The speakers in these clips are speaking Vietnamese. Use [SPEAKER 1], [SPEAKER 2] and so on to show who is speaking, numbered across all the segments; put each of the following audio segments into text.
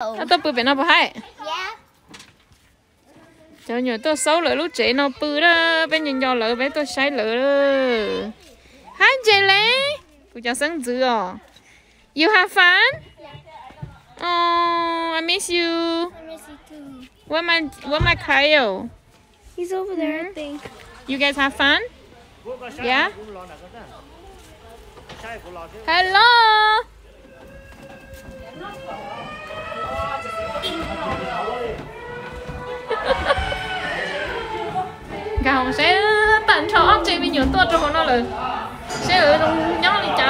[SPEAKER 1] nó tôi bự bên nó bự hay cho nhiều tôi xấu lỡ lúc trẻ nó bự đó. Bên nhìn nhỏ lỡ bên tôi sai lỡ. Đó hai chị cô cho sinh dữ à you have fun? Oh I miss you.
[SPEAKER 2] I miss you too.
[SPEAKER 1] where my where my Kyle
[SPEAKER 2] He's over there, I think.
[SPEAKER 1] you guys have fun? Yeah? Hello gào sẽ tận cho ốc chơi mình nhiều tuột cho bọn nó rồi. Sẽ ở trong nhóm này chả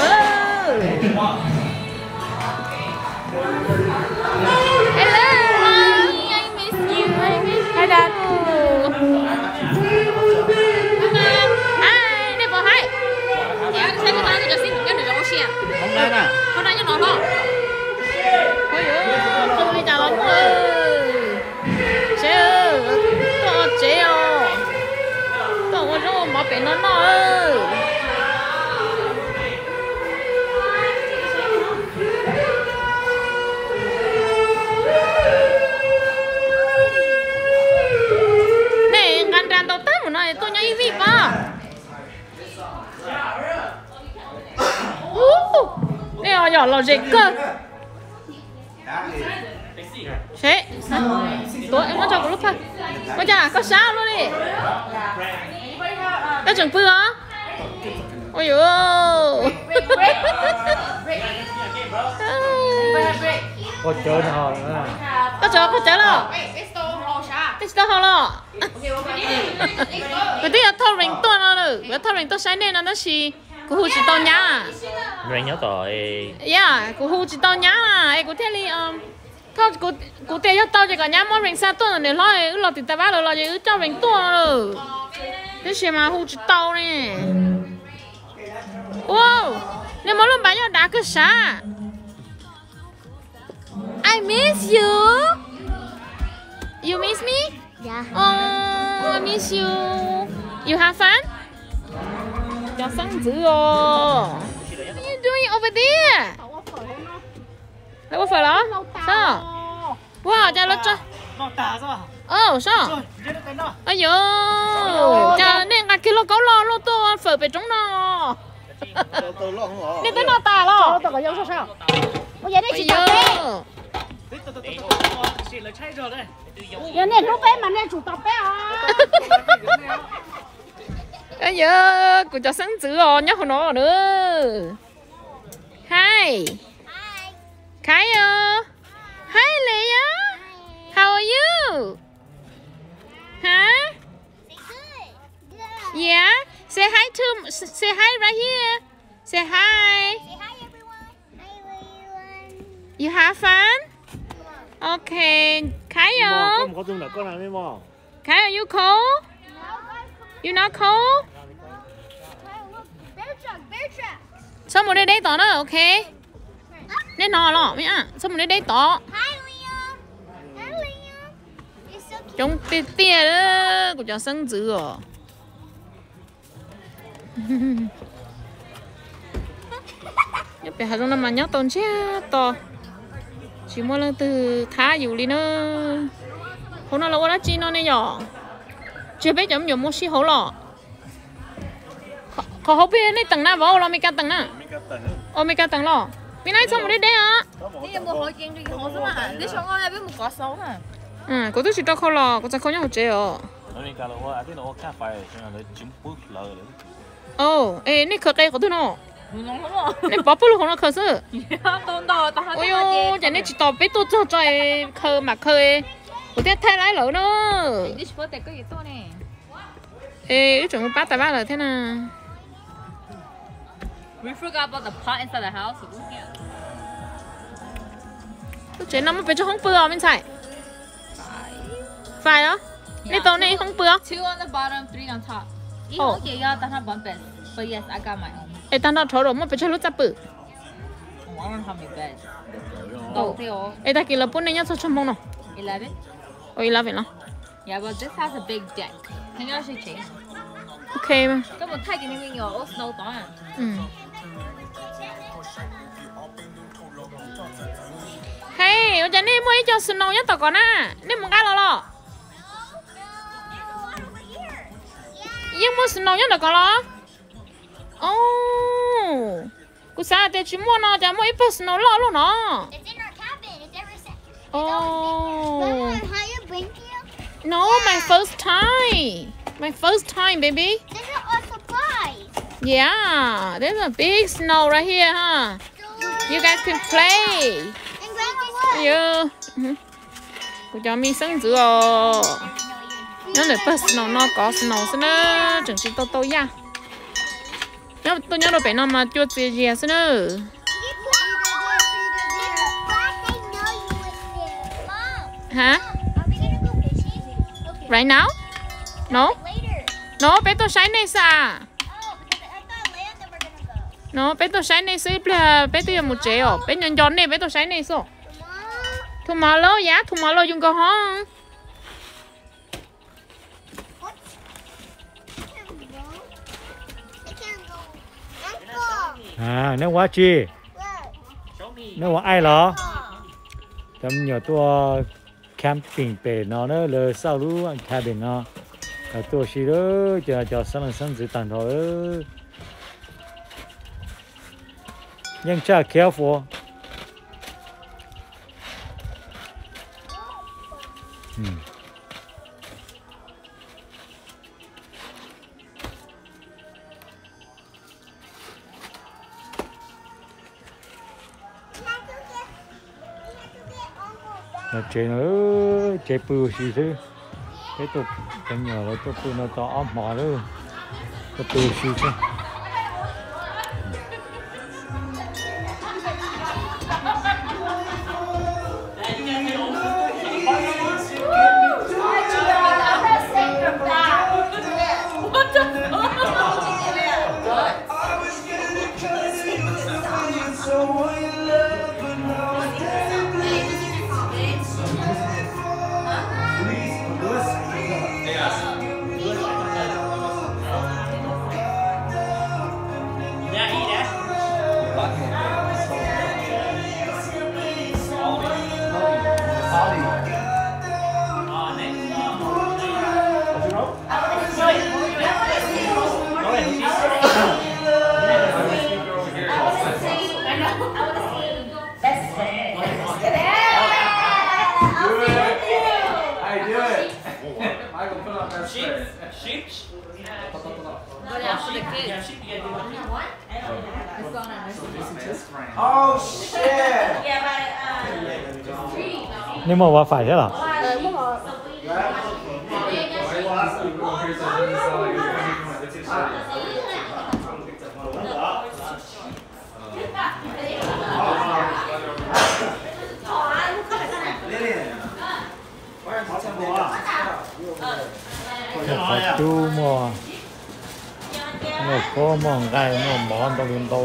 [SPEAKER 1] Dịch cơ. Thế Tối em có cho có lúc thôi. Có chả, có sao luôn đi. Có chừng bữa hả? Ôi dồi ôi.
[SPEAKER 3] Có chơi nào nữa
[SPEAKER 1] Có chờ, có chờ lo. Cái đó hò lo. Cái tí là thâu rình tuần nó được Cái thâu rình tuần sáng nên nó chỉ Cô hù chỉ tao nhá
[SPEAKER 3] Rồi nhớ tội
[SPEAKER 1] Yeah, cô hù chỉ tao nhá Ê, cô thế li um Thôi, cô cô tê cho tao chỉ có nhá món rình xa tuần này lo lo thì ta bác rồi lo gì cho rình tuần rồi Cái gì mà hù chỉ tao nè Wow, nếu mà luôn bán cho đá cơ xa I miss you You miss me?
[SPEAKER 2] Yeah.
[SPEAKER 1] Oh, I miss you. You have fun? Cho sáng dữ rồi. What are you doing over there? Đâu có phải đó? Sao? Wow, cha lót cho.
[SPEAKER 3] Nó tà sao
[SPEAKER 1] Oh, Ôi dồi, cha nên ngặt kilo cấu lo lô tô phở bể trống nó. Nên tới nó tà lo.
[SPEAKER 2] Tôi có giống sao sao? Bây giờ đây
[SPEAKER 1] Ôi
[SPEAKER 2] chỉ
[SPEAKER 3] là đây
[SPEAKER 2] Giờ này lúc bé mà nên chủ tập bé à.
[SPEAKER 1] Ôi dồi, cô cho sáng dữ rồi, nhắc nó nữa. Hi.
[SPEAKER 2] Hi.
[SPEAKER 1] Kyle. Hi, Leah. How are you? Huh?
[SPEAKER 2] Good.
[SPEAKER 1] Yeah. Say hi to say hi right here. Say hi.
[SPEAKER 2] Say hi everyone. Hi everyone.
[SPEAKER 1] You have fun? Okay.
[SPEAKER 3] Nào mới mò
[SPEAKER 1] Kyle, you cold? You not cold? Sao một đây đây tỏ nữa, okay? Nên nó lọ mẹ ạ. Sao một đây đây tỏ? Chúng tê tê đó, của cháu sinh dữ rồi. Nhập bé trong năm mà nhớ tồn chứ to. Chỉ mua lần từ thả dù đi. Hôm nay là qua đã chi nó này nhỏ chưa biết giống nhiều mua xí hổ lọ. Khó hổ biết này tầng nào vào là mi cả tầng nào? Ô mi cả tầng lọ. Mi nói xong rồi đấy à
[SPEAKER 4] đi mua hổ kiện đi hổ xong à. Đi xong rồi biết mua có xấu mà
[SPEAKER 1] ừ có thứ gì đó khó lọ có chắc khó nhau
[SPEAKER 3] chơi ở ô ê này khờ cây có thứ nào này bỏ bút
[SPEAKER 4] không nó
[SPEAKER 1] khờ sự ôi ô giờ này chỉ tỏ biết tôi cho chơi khờ mà khờ 我爹太来楼了。
[SPEAKER 4] 你说得个也多呢。
[SPEAKER 1] 诶，你准备把大把了天呐
[SPEAKER 4] ？We forgot about the pot inside the house.
[SPEAKER 1] Tôi chế nó mới phải cho không bừa bên phải. Phải đó. Nên tôi này không bừa.
[SPEAKER 4] Two on the bottom, three on top. Ý không kìa, tao nó bấm. But yes, I got my own.
[SPEAKER 1] Ê, tao nó thổ rồi, mới phải cho lúc chắp bự.
[SPEAKER 4] I don't have my bed.
[SPEAKER 1] Ê, tao kìa là bốn này nhá, sao chăm mong? Eleven.
[SPEAKER 4] Oh,
[SPEAKER 1] you love it, no?
[SPEAKER 4] Yeah, but this has a big deck. Can you actually change? Okay. Come on, take anything your old snow down.
[SPEAKER 1] Mm. Hey, ôi trời nè mới cho snow nhất tao còn á, nè mong cái lo lo. Nhưng mà snow nhất tao có lo. Oh, cú sao để chúng mua nó, chả mua ít snow lo luôn nó. Oh.
[SPEAKER 2] Here?
[SPEAKER 1] No, my first time. My first time, baby.
[SPEAKER 2] This is a surprise.
[SPEAKER 1] Yeah, there's a big snow right here, huh? You guys can play. You. Mhm. Cô cho mi sân dữ ồ. Nó để bớt snow nó có snow xin nữa, chẳng chỉ tôi tôi ya. Nhớ tôi nhớ đồ bé nó mà chưa gì gì xin nữa. Hả? Right now? No? No, bé tôi sáng nay sa.
[SPEAKER 2] Oh, because I thought land and we're gonna go.
[SPEAKER 1] No, nay sẽ là bé tôi một chế ồ. Bé nhận giòn này bé tôi sáng nay số.
[SPEAKER 2] Tomorrow.
[SPEAKER 1] Yeah, tomorrow
[SPEAKER 2] can't go. I can't go. Uncle.
[SPEAKER 5] à nước quá chi nước quá ai lo
[SPEAKER 2] Oh.
[SPEAKER 5] chấm nhiều tua camping bể nó nữa là sau lũ cabin nó là tổ xí đó cho cho sân là sân dự tàn thôi nhưng cha kéo ừ. Nó chơi nó chơi bự gì thế? Tiếp tục cái nhỏ nó tiếp tục nó to mỏ nữa nó bự gì thế nhưng mà qua phải mò một cô mò gai một món tao liền tao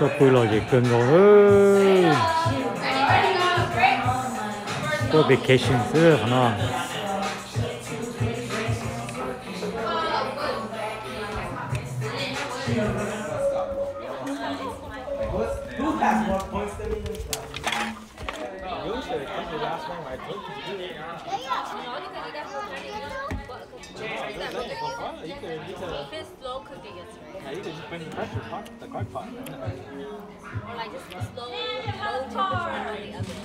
[SPEAKER 5] tôi bự rồi gì cường ngồi ơi tôi vacation xưa hả nó
[SPEAKER 3] Yeah, you can just bring the pressure pot, the crock pot.
[SPEAKER 6] Or like just slow, low temperature on the oven.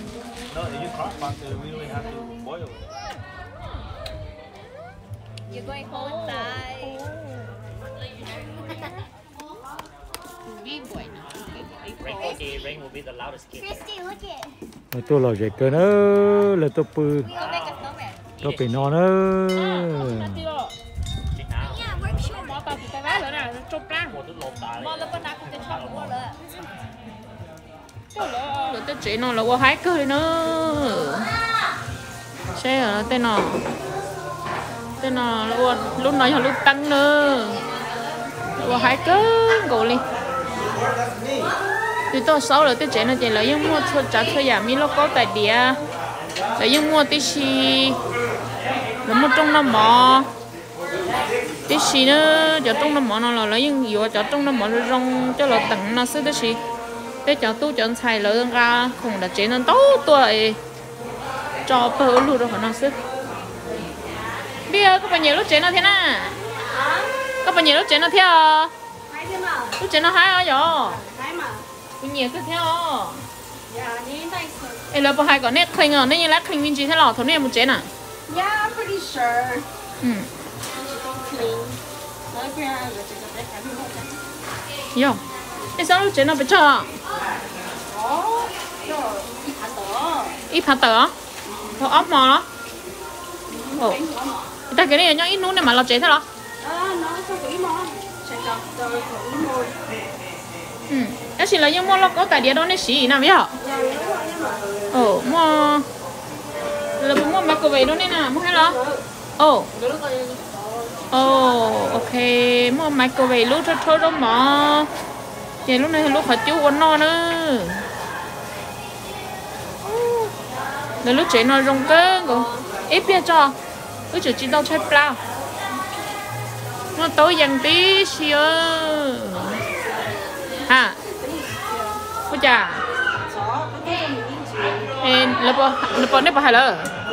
[SPEAKER 3] No, if you crock pot, you really have to boil it.
[SPEAKER 6] You're going home inside.
[SPEAKER 3] Rain will rain will be the loudest kid.
[SPEAKER 2] Christy, look at
[SPEAKER 5] Rồi tôi lo dạy cơ nữa là tôi bự Tôi bị nó nữa
[SPEAKER 3] Chị.
[SPEAKER 1] Mỏ tao thì tao vá nữa nè, chụp ra.
[SPEAKER 6] Mò lên bên nào cũng cái chọn mua nữa.
[SPEAKER 1] Rồi tới chị nó là qua hái cười nữa. Xe ở tên nó. Tên nó là qua lúc nói là lúc tăng nữa. Là qua hái cơ ngủ đi. Thì tôi sau rồi tới chị nó là những mua cho trả cho nhà mi nó có tại địa. Là những mua tí xì. Là mua trong nó mò. Tí xì nữa, cho trong nó mò nó là lấy những dừa cho trong nó rồi rong cho nó tặng nó xứ tí xì để cho tôi chọn xài lớn ra không là chế nó tốt tuổi cho bơ luôn rồi nó sức bây giờ có bao nhiêu lúc chế nó thế nào có bao nhiêu lúc chế nó
[SPEAKER 6] thế nào?
[SPEAKER 1] lúc chế nó rồi
[SPEAKER 6] Hai mà.
[SPEAKER 1] bao nhiêu cứ
[SPEAKER 6] think so?
[SPEAKER 1] ấy là bao hai có nét khinh à nên như là khinh viên gì thế nào thôi nên một chế nào
[SPEAKER 6] Yeah, I'm pretty sure. cái cái cái.
[SPEAKER 1] yo ấy sao chế nó bị cho
[SPEAKER 6] Ồ, đi thả tớ.
[SPEAKER 1] ít phạt tờ thôi ốp mò đó ồ ta cái này nhá ít nút này mà nó chế thế đó
[SPEAKER 6] À, nó sao có ý mò? Check out the có ý mò.
[SPEAKER 1] ừ đó chỉ là những món nó có tại địa đó nên xí nào biết
[SPEAKER 6] nhưng mà
[SPEAKER 1] Ồ, mua là mua mặc cái vậy nè mua hay là? Ồ, ồ, ok, mua mặc cô về lúc thôi thôi đó mà. Vậy lúc này lúc phải chú quần nó nữa. Là lúc chế nó rong cơ, còn ít biết cho. Cứ chỉ chỉ đâu chơi plau. Nó tối dần tí xíu. Hả cô chà. Ê, lập bỏ, lập bỏ nếp
[SPEAKER 6] bỏ
[SPEAKER 1] hả lỡ